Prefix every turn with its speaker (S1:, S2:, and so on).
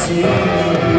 S1: see.